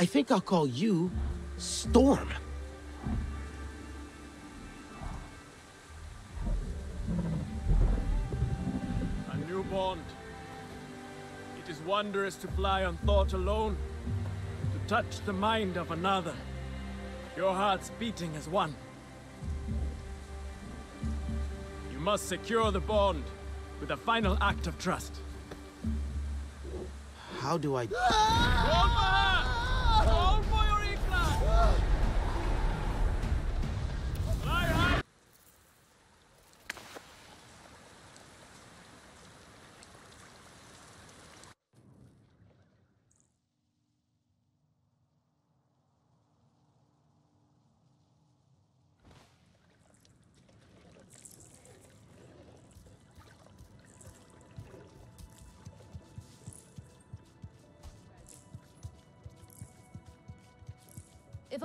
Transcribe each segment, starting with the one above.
I think I'll call you Storm. A new bond. It is wondrous to fly on thought alone, to touch the mind of another. Your hearts beating as one. You must secure the bond with a final act of trust. How do I... Roll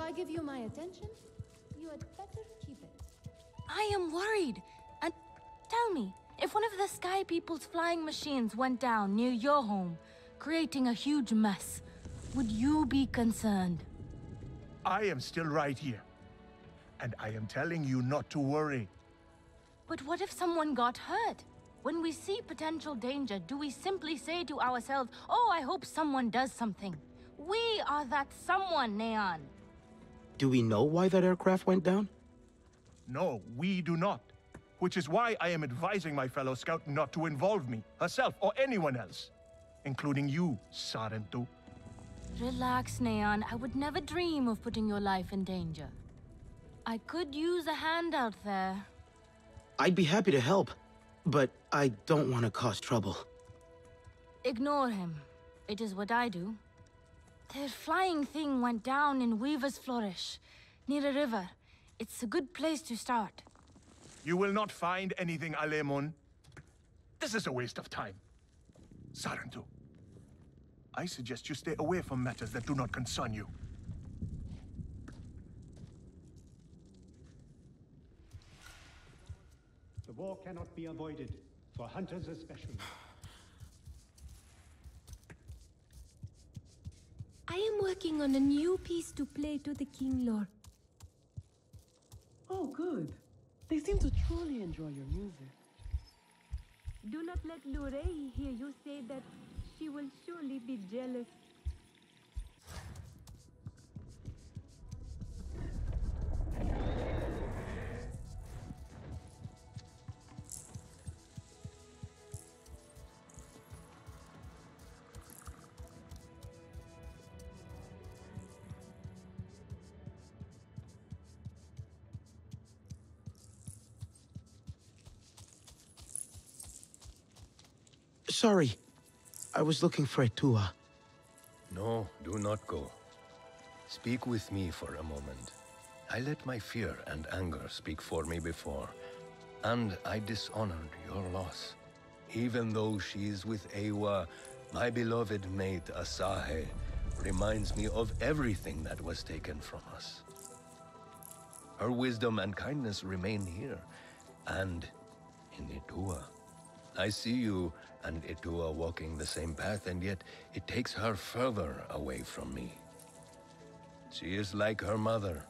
I give you my attention, you had better keep it. I am worried. And tell me, if one of the Sky People's flying machines went down near your home, creating a huge mess, would you be concerned? I am still right here. And I am telling you not to worry. But what if someone got hurt? When we see potential danger, do we simply say to ourselves, oh, I hope someone does something? We are that someone, Neon. Do we know why that aircraft went down? No, we do not. Which is why I am advising my fellow scout not to involve me, herself, or anyone else. Including you, Sarentu. Relax, Neon. I would never dream of putting your life in danger. I could use a hand out there. I'd be happy to help, but I don't want to cause trouble. Ignore him. It is what I do. The flying thing went down in Weaver's Flourish, near a river. It's a good place to start. You will not find anything, Alemon. This is a waste of time. Sarentu, I suggest you stay away from matters that do not concern you. The war cannot be avoided, for hunters especially. I am working on a new piece to play to the Kinglor. Oh, good. They seem to truly enjoy your music. Do not let Lurei hear you say that. She will surely be jealous. Sorry. I was looking for Etua. No, do not go. Speak with me for a moment. I let my fear and anger speak for me before, and I dishonored your loss. Even though she is with Eywa, my beloved mate Asahe reminds me of everything that was taken from us. Her wisdom and kindness remain here, and in Itua. I see you and Itua walking the same path, and yet it takes her further away from me. She is like her mother,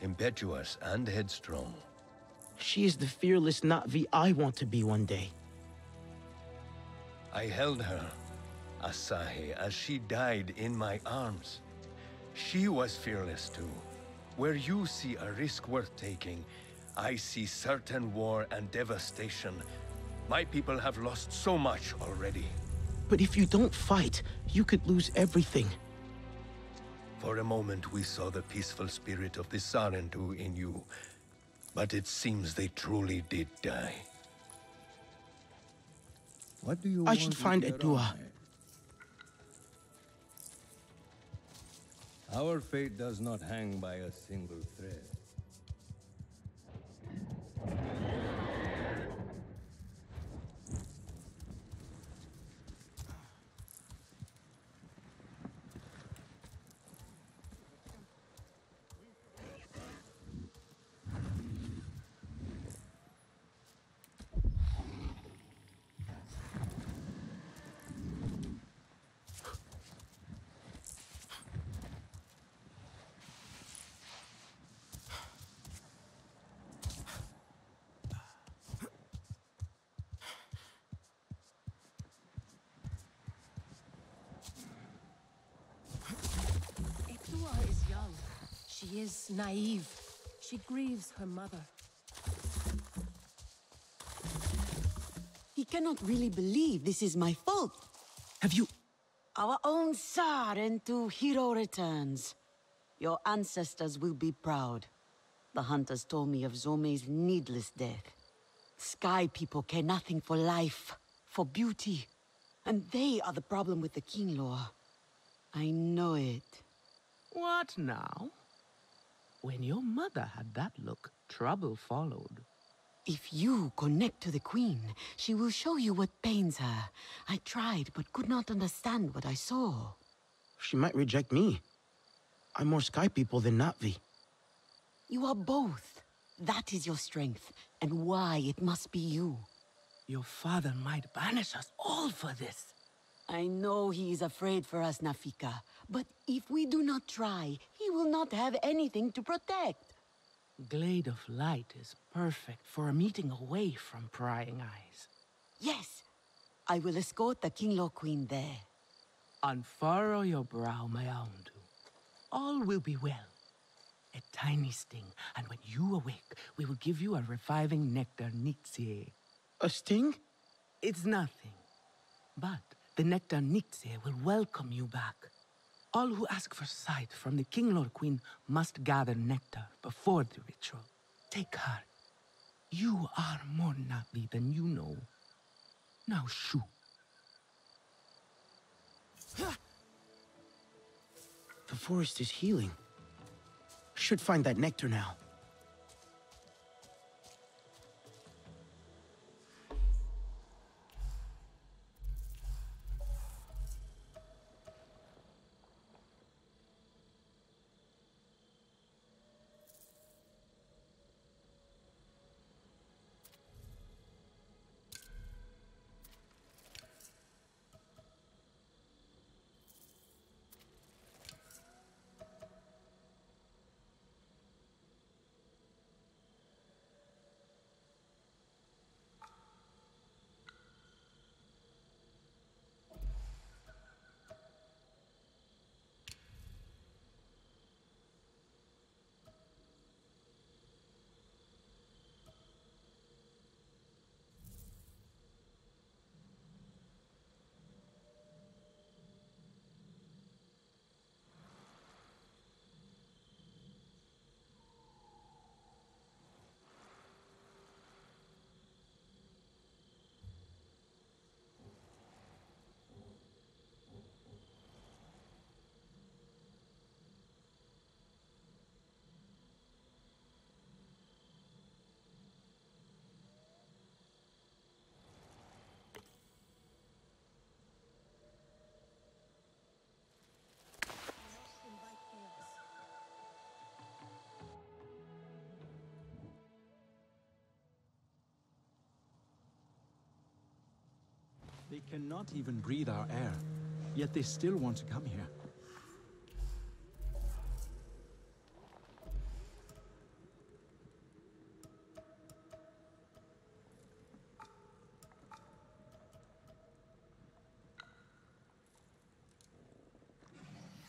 impetuous and headstrong. She is the fearless Na'vi I want to be one day. I held her, Asahi, as she died in my arms. She was fearless too. Where you see a risk worth taking, I see certain war and devastation. My people have lost so much already. But if you don't fight, you could lose everything. For a moment we saw the peaceful spirit of the Sarentu in you. But it seems they truly did die. What do you I should find a Etua. Our fate does not hang by a single thread. She is naive. She grieves her mother. He cannot really believe this is my fault. Have you... Our own Sarentu hero returns. Your ancestors will be proud. The hunters told me of Zome's needless death. Sky people care nothing for life, for beauty. And they are the problem with the Kinglor. I know it. What now? When your mother had that look, trouble followed. If you connect to the Queen, she will show you what pains her. I tried, but could not understand what I saw. She might reject me. I'm more Sky people than Na'vi. You are both. That is your strength, and why it must be you. Your father might banish us all for this. I know he is afraid for us, Nafika. But if we do not try, he will not have anything to protect. Glade of Light is perfect for a meeting away from prying eyes. Yes, I will escort the Kinglor Queen there. Unfurrow your brow, Mayaundu. All will be well. A tiny sting, and when you awake, we will give you a reviving nectar Nixie. A sting? It's nothing. But the nectar Nixie will welcome you back. All who ask for sight from the Kinglor Queen must gather nectar before the ritual. Take heart. You are more Na'vi than you know. Now shoo. The forest is healing. Should find that nectar now. They cannot even breathe our air, yet they still want to come here.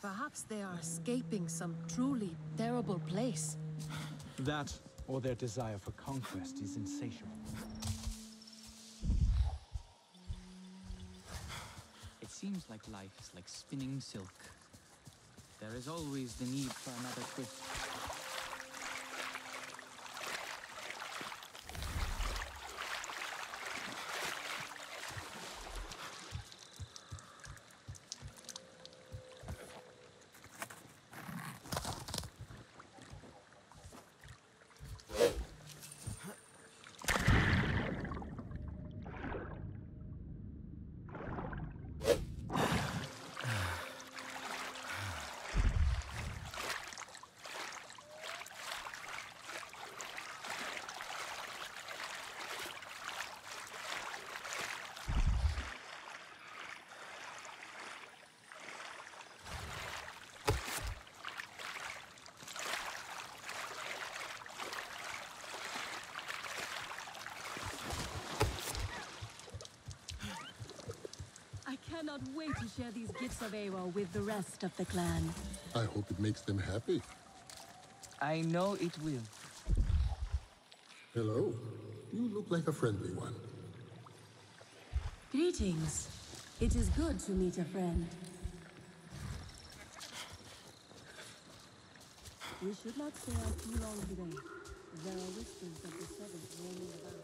Perhaps they are escaping some truly terrible place. That, or their desire for conquest, is insatiable. Seems like life is like spinning silk. There is always the need for another twist. I cannot wait to share these gifts of Eywa with the rest of the clan. I hope it makes them happy. I know it will. Hello. You look like a friendly one. Greetings. It is good to meet a friend. We should not stay out too long today. There are whispers of the Seventh roaming about.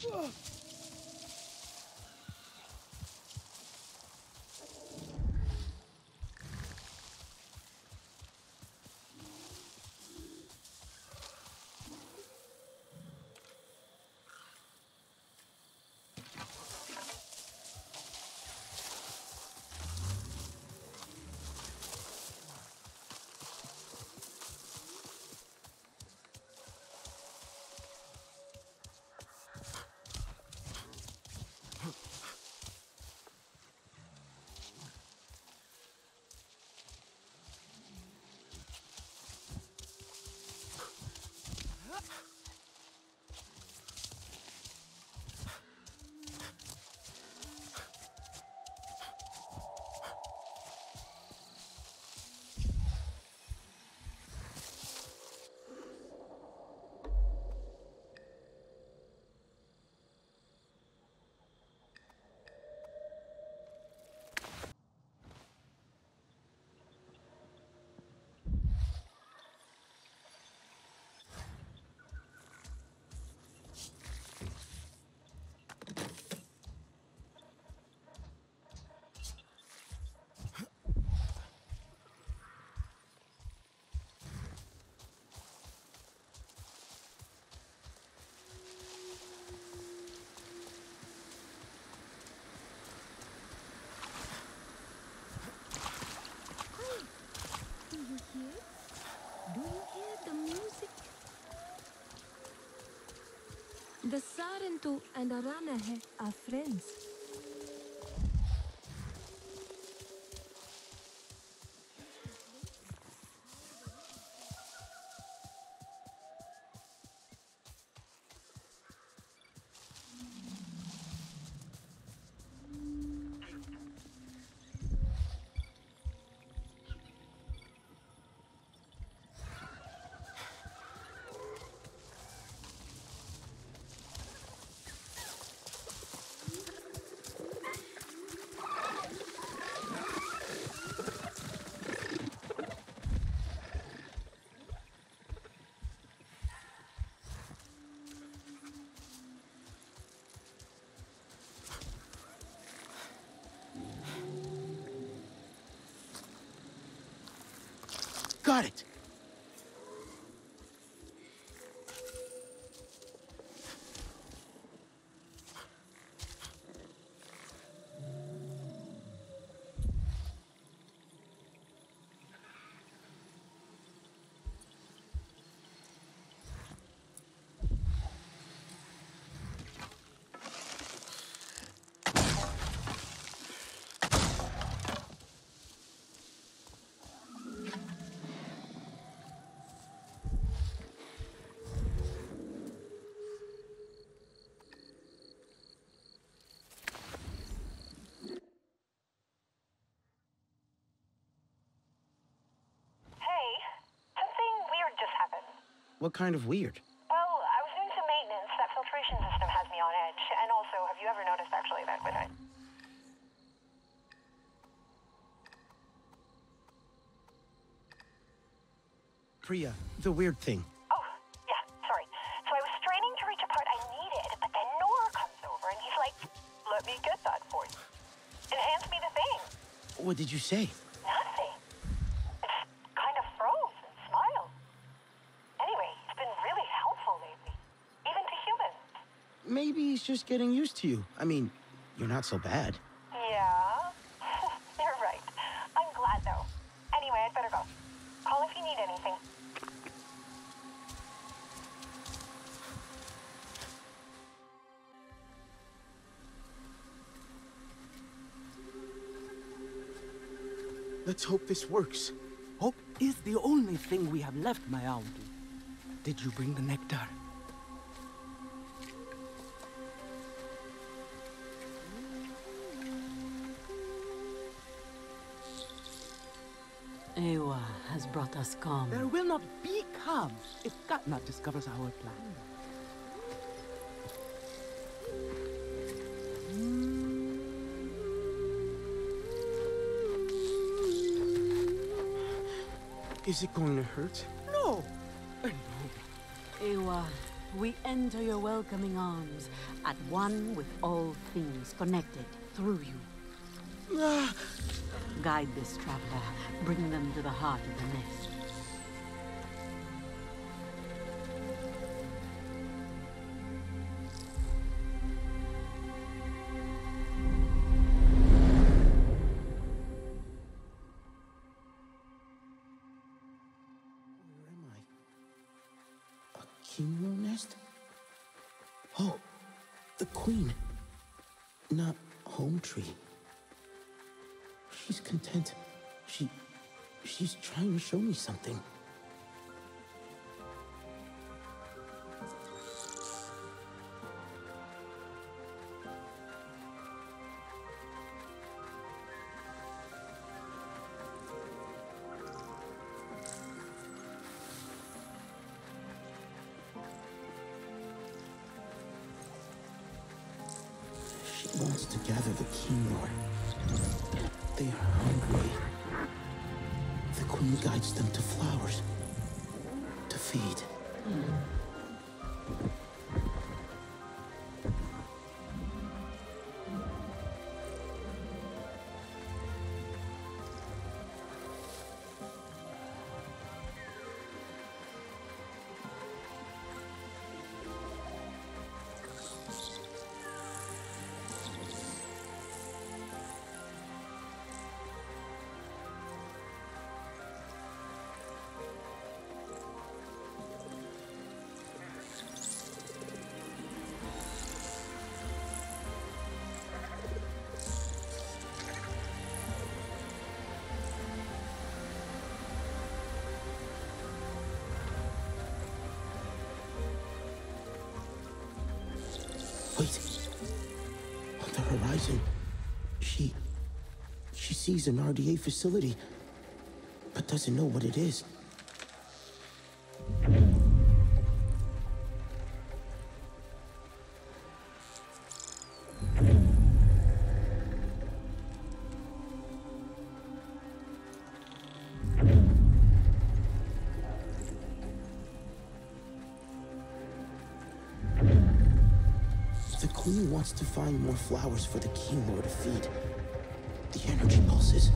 Do The Sarentu and Aranahe are friends. Got it! What kind of weird? Well, I was doing some maintenance. That filtration system has me on edge. And also, have you ever noticed actually that when I. Priya, the weird thing. Oh, yeah, sorry. So I was straining to reach a part I needed, but then Nor comes over and he's like, let me get that for you. And hands me the thing. What did you say? Nothing. It's kind of froze and smiled. Anyway, he's been really helpful lately. Even to humans. Maybe he's just getting used to you. I mean, you're not so bad. Yeah? You're right. I'm glad though. Anyway, I'd better go. Call if you need anything. Let's hope this works. Hope is the only thing we have left, my Audu. Did you bring the nectar? Has brought us calm. There will not be calm if Katna discovers our plan. Is it going to hurt? No. Uh, no. Eywa, we enter your welcoming arms, at one with all things connected through you. Ah, Guide this traveler, bring them to the heart of the nest. Kimuro nest? Oh, the queen. Not home tree. She's content. She. She's trying to show me something. On the horizon, she. She sees an RDA facility, but doesn't know what it is. To find more flowers for the Kinglor to feed. The energy pulses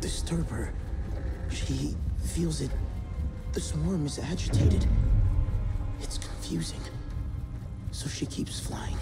disturb her. She feels it. The swarm is agitated. It's confusing. So she keeps flying.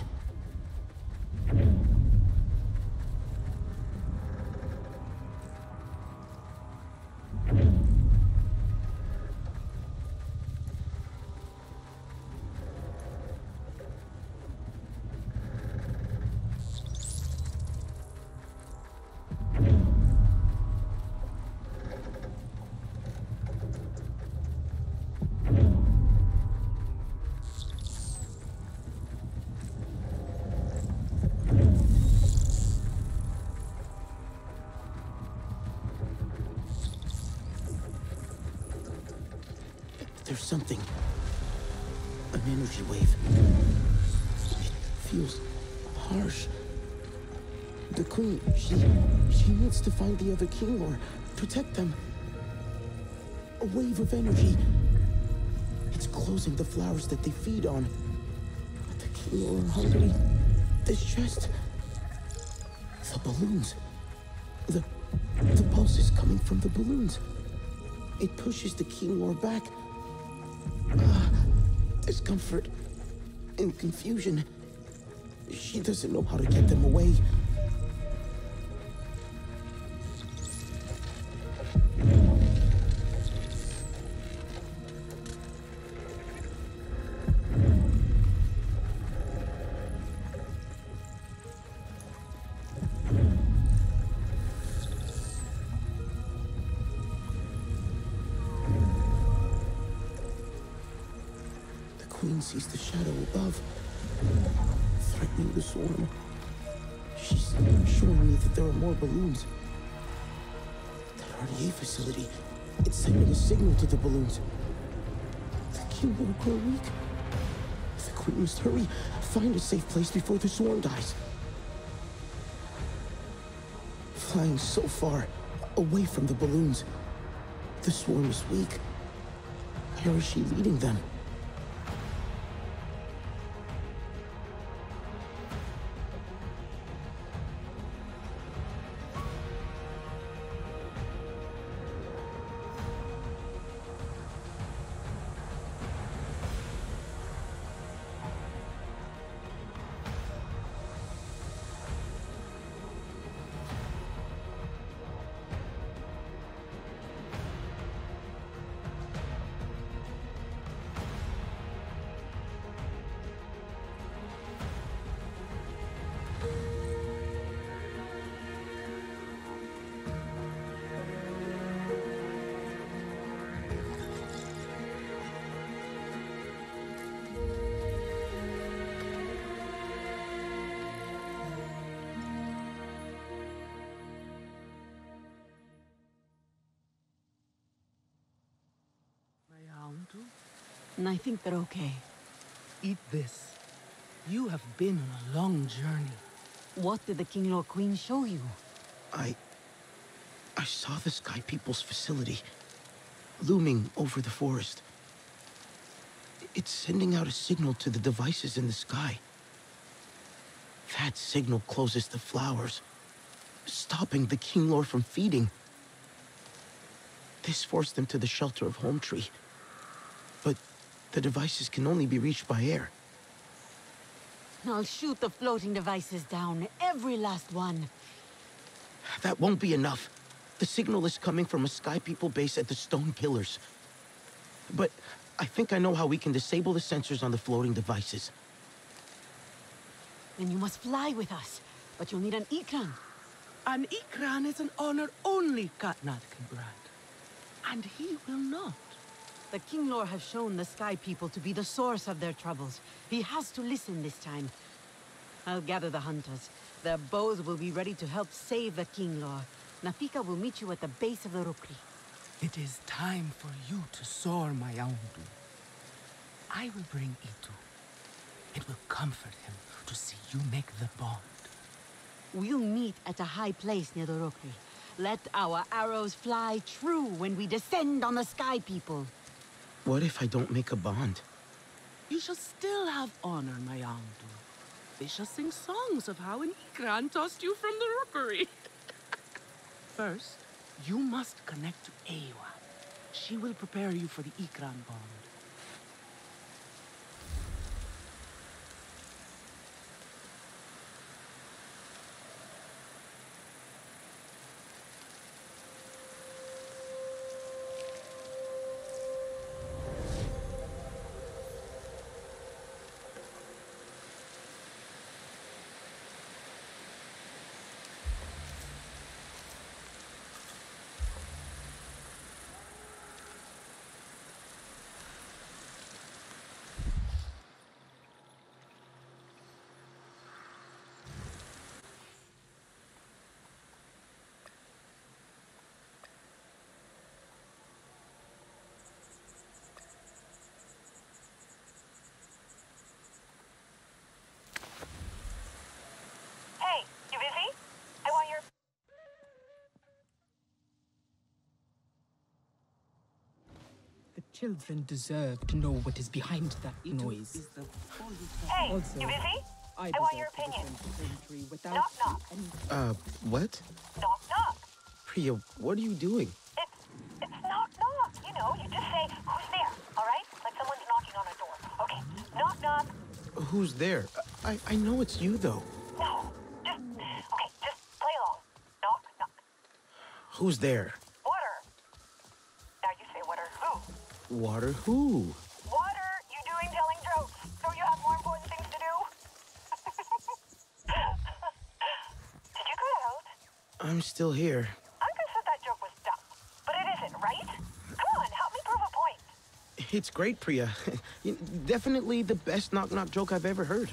The queen, she she needs to find the other king or protect them. A wave of energy. It's closing the flowers that they feed on. But the king are hungry, This chest. The balloons. The the pulse is coming from the balloons. It pushes the Kinglor back. Ah, discomfort and confusion. She doesn't know how to get them away. Signal to the balloons. The king will grow weak. The queen must hurry, find a safe place before the swarm dies. Flying so far, away from the balloons. The swarm is weak. Where is she leading them? I think they're okay. Eat this. You have been on a long journey. What did the Kinglor Queen show you? I... I saw the Sky People's facility, looming over the forest. It's sending out a signal to the devices in the sky. That signal closes the flowers, stopping the Kinglor from feeding. This forced them to the shelter of Home Tree. But the devices can only be reached by air. I'll shoot the floating devices down, every last one. That won't be enough. The signal is coming from a Sky People base at the Stone Pillars. But I think I know how we can disable the sensors on the floating devices. Then you must fly with us. But you'll need an Ikran. An Ikran is an honor only Katnat can grant. And he will not. The Kinglor has shown the Sky People to be the source of their troubles. He has to listen this time. I'll gather the hunters. Their bows will be ready to help save the Kinglor. Nafika will meet you at the base of the Rukri. It is time for you to soar, my Aundu. I will bring Itu. It will comfort him to see you make the bond. We'll meet at a high place near the Rukri. Let our arrows fly true when we descend on the Sky People. What if I don't make a bond? You shall still have honor, my Aundu. They shall sing songs of how an Ikran tossed you from the rookery. First, you must connect to Eywa. She will prepare you for the Ikran bond. Children deserve to know what is behind that noise. Hey, Also, you busy? I, I want your opinion. without Knock, knock. any Uh, what? Knock, knock. Priya, what are you doing? It's, it's knock, knock. You know, you just say, who's there, all right? Like someone's knocking on a door. Okay, knock, knock. Who's there? I, I know it's you, though. No, just, okay, just play along. Knock, knock. Who's there? Water who? Water, you doing telling jokes. Don't you have more important things to do? Did you cut out? I'm still here. Anka said that joke was dumb. But it isn't, right? Come on, help me prove a point. It's great, Priya. Definitely the best knock knock joke I've ever heard.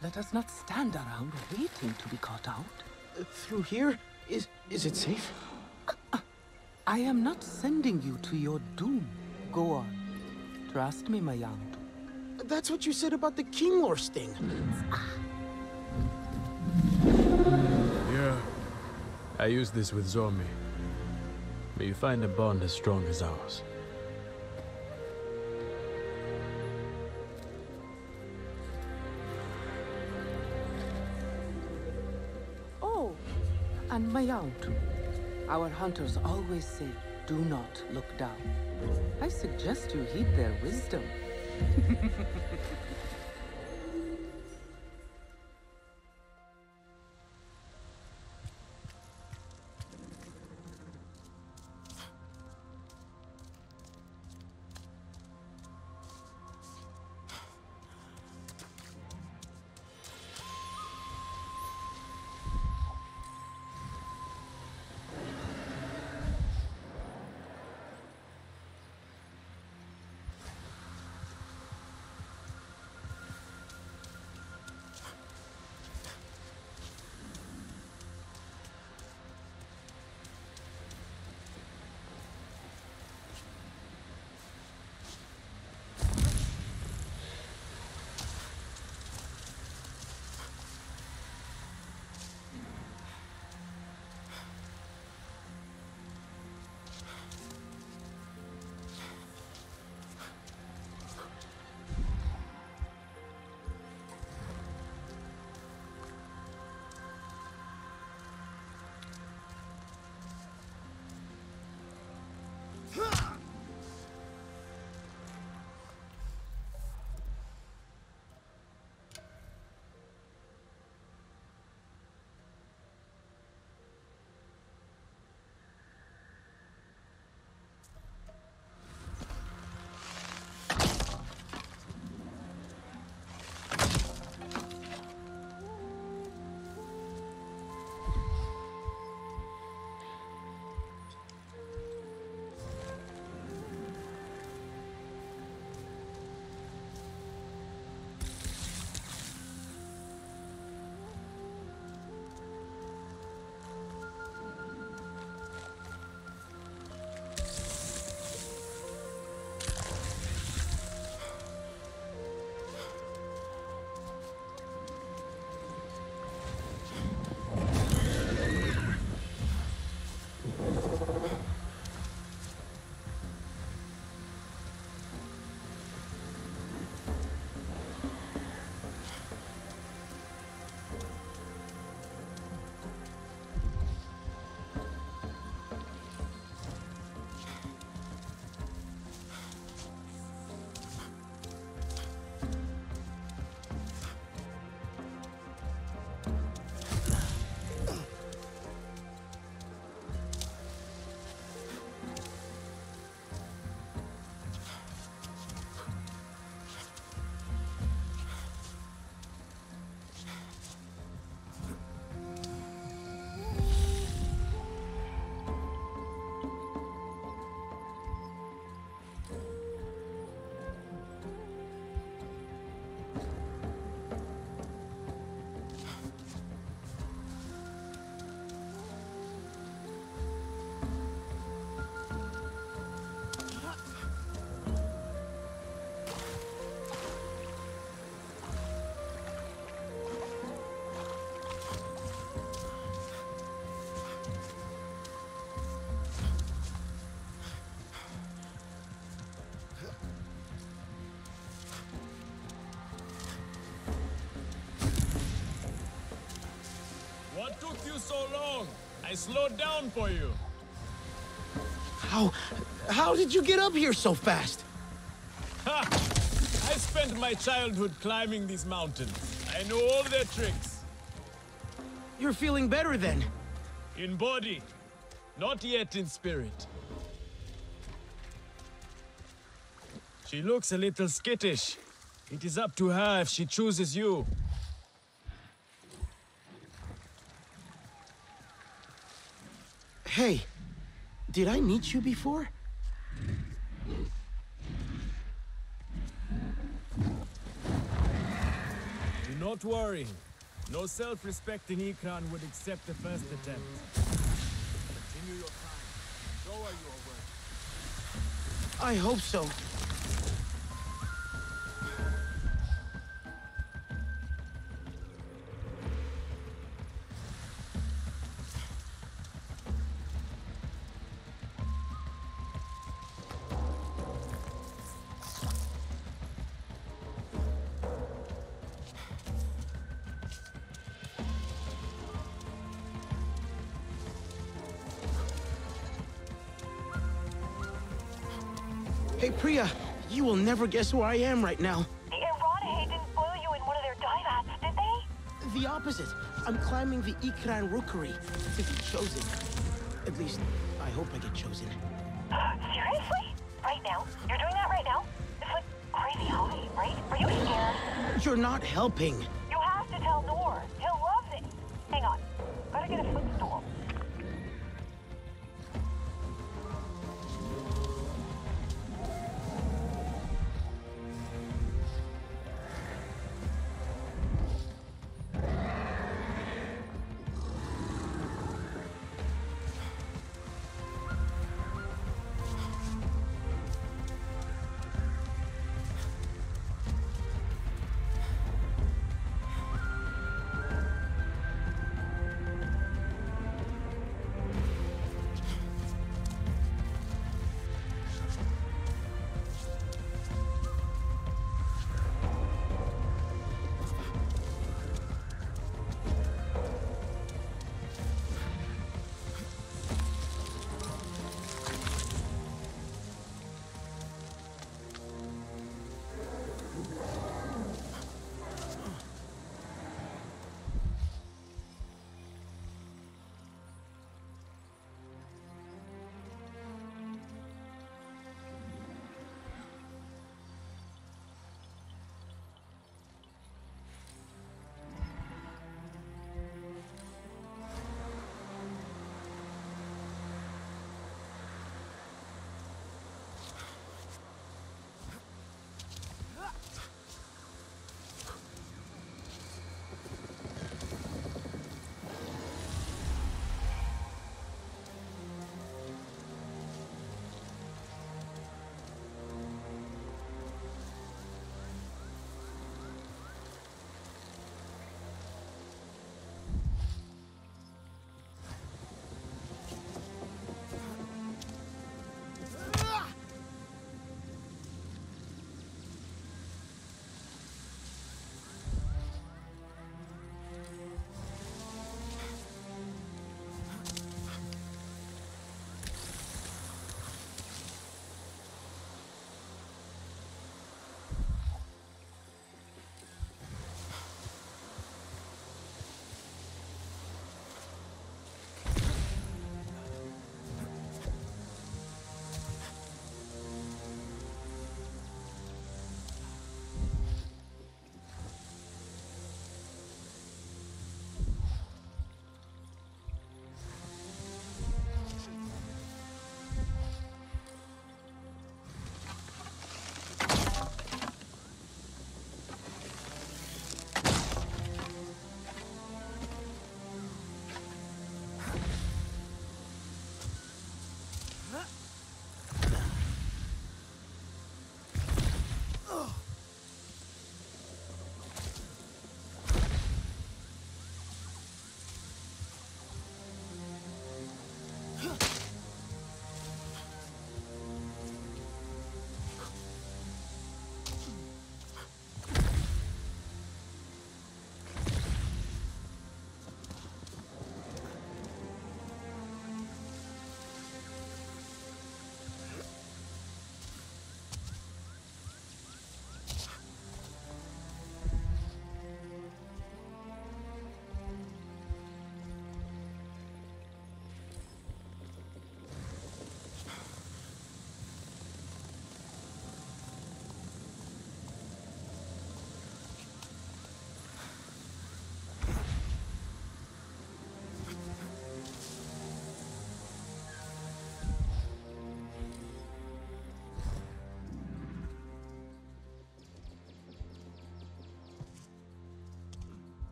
Let us not stand around waiting to be caught out. through here? Is is it safe? I am not sending you to your doom. Go on. Trust me, my young. That's what you said about the Kinglor sting. Yeah. I used this with Zomi. May you find a bond as strong as ours. Aunt. Our hunters always say, do not look down. I suggest you heed their wisdom. so long? I slowed down for you. How... how did you get up here so fast? Ha! I spent my childhood climbing these mountains. I know all their tricks. You're feeling better then? In body, not yet in spirit. She looks a little skittish. It is up to her if she chooses you. Hey, did I meet you before? Do not worry. No self-respecting Ikran would accept the first attempt. Continue your climb. Show her your work. I hope so. Never guess where I am right now. The Aranahe didn't boil you in one of their dive did they? The opposite. I'm climbing the Ikran Rookery to be chosen. At least, I hope I get chosen. Seriously? Right now? You're doing that right now? It's like crazy high, right? Are you scared? You're not helping.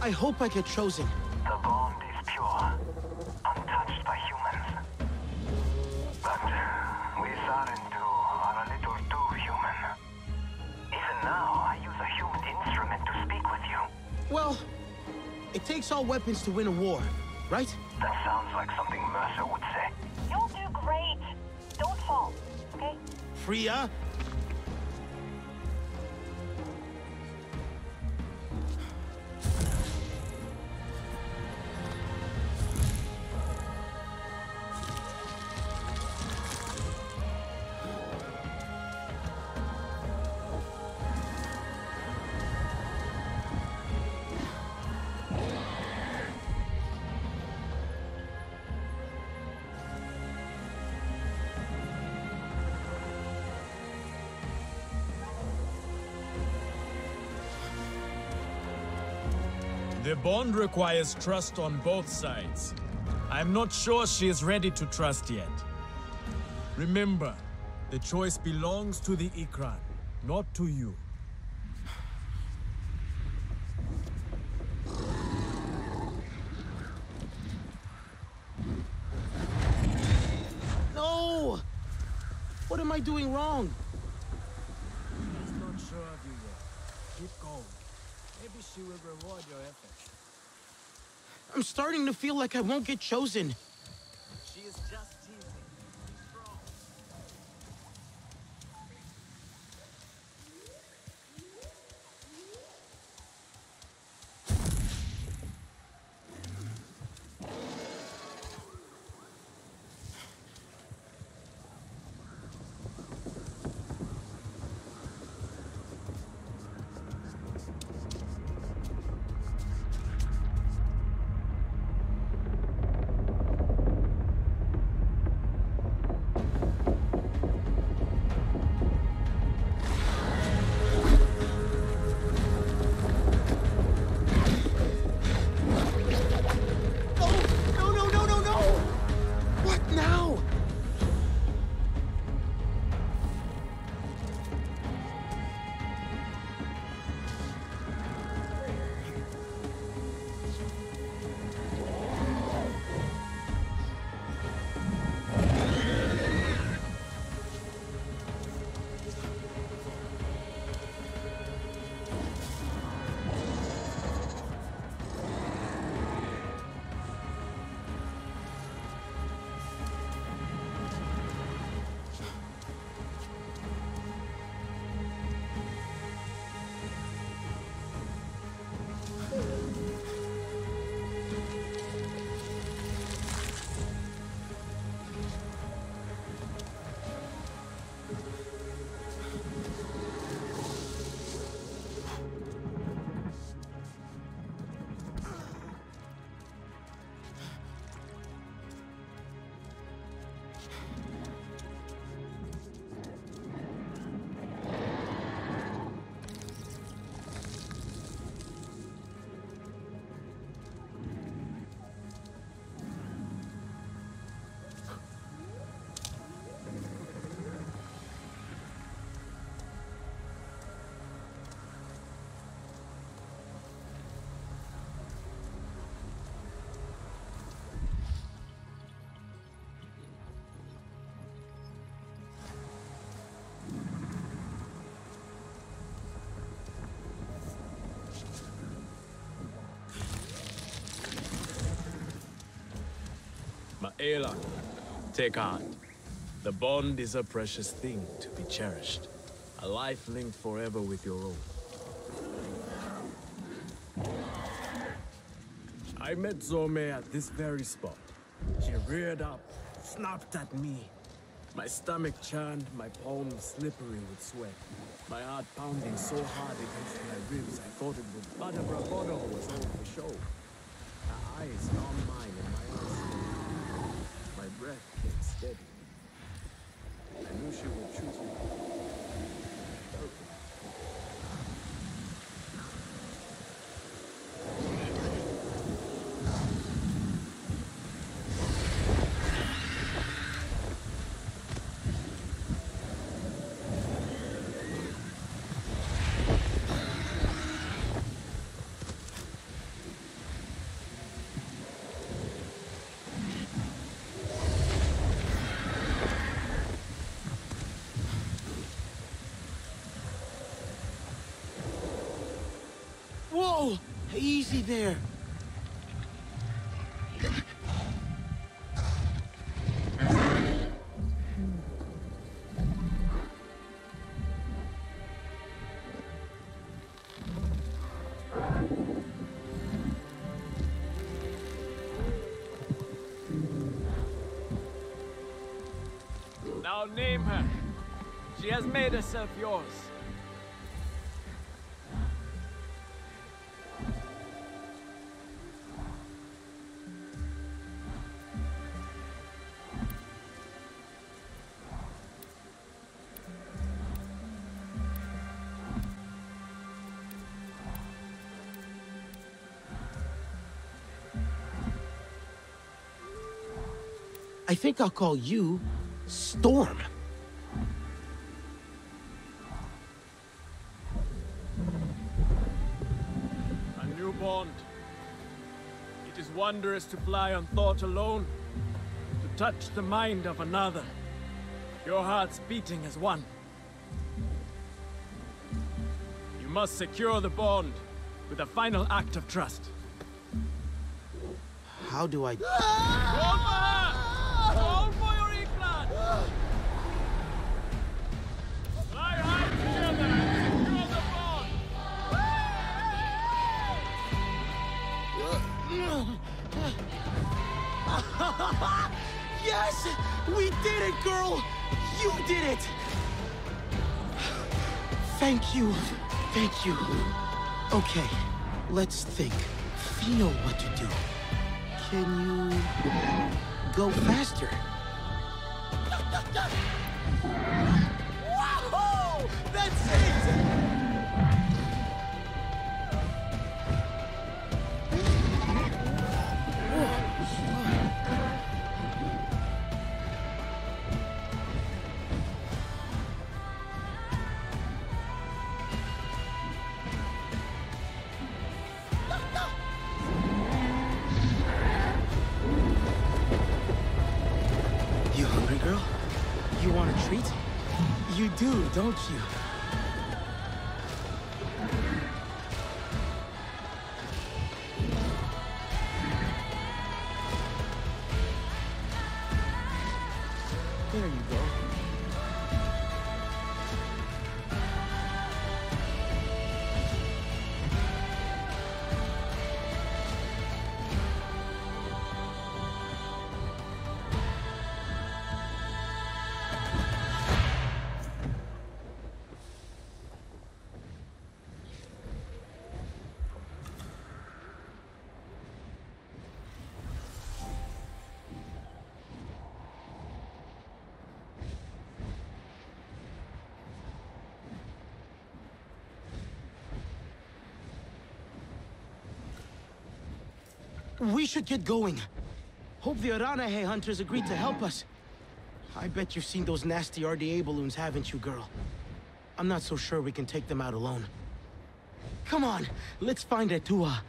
I hope I get chosen. The bond is pure, untouched by humans. But we Sarentu are a little too human. Even now, I use a human instrument to speak with you. Well, it takes all weapons to win a war, right? That sounds like something Mercer would say. You'll do great. Don't fall, okay? Freya? Bond requires trust on both sides. I'm not sure she is ready to trust yet. Remember, the choice belongs to the Ikran, not to you. No! What am I doing wrong? She's not sure of you yet. Keep going. Maybe she will reward your efforts. I'm starting to feel like I won't get chosen. Maela, take heart. The bond is a precious thing to be cherished. A life linked forever with your own. I met Zome at this very spot. She reared up, snapped at me. My stomach churned, my palms slippery with sweat. My heart pounding so hard against my ribs I thought it would but bravado was all for show. Her eyes found mine and my eyes I knew she would choose me. Felt it. Whoa! Easy there. Now name her. She has made herself yours. I think I'll call you Storm. A new bond. It is wondrous to fly on thought alone, to touch the mind of another. Your hearts beating as one. You must secure the bond with a final act of trust. How do I... Roll yes! We did it, girl! You did it! Thank you. Thank you. Okay, let's think. Feel what to do. Can you go faster? That's it! You? There you go. We should get going. Hope the Aranahe hunters agreed to help us. I bet you've seen those nasty RDA balloons, haven't you, girl? I'm not so sure we can take them out alone. Come on, let's find Etua.